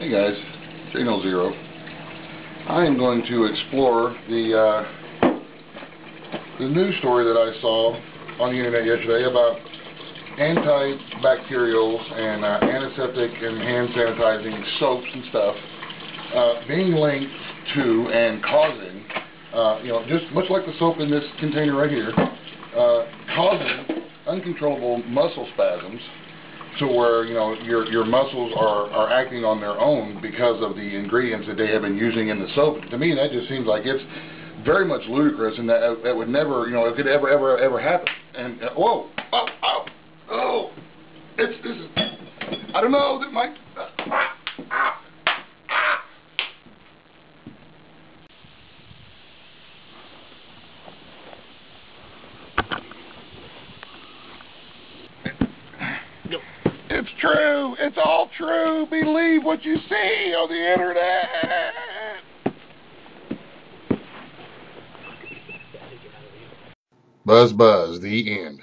Hey guys, Channel Zero. I am going to explore the uh, the news story that I saw on the internet yesterday about antibacterials and uh, antiseptic and hand sanitizing soaps and stuff uh, being linked to and causing, uh, you know, just much like the soap in this container right here, uh, causing uncontrollable muscle spasms to where you know your your muscles are are acting on their own because of the ingredients that they have been using in the soap. To me, that just seems like it's very much ludicrous, and that that would never you know it could ever ever ever happen. And uh, whoa, oh, oh, oh, it's this is I don't know that might. Uh, ah, ah. It's true. It's all true. Believe what you see on the internet. Buzz Buzz, the end.